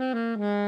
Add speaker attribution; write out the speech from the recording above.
Speaker 1: Mm-hmm.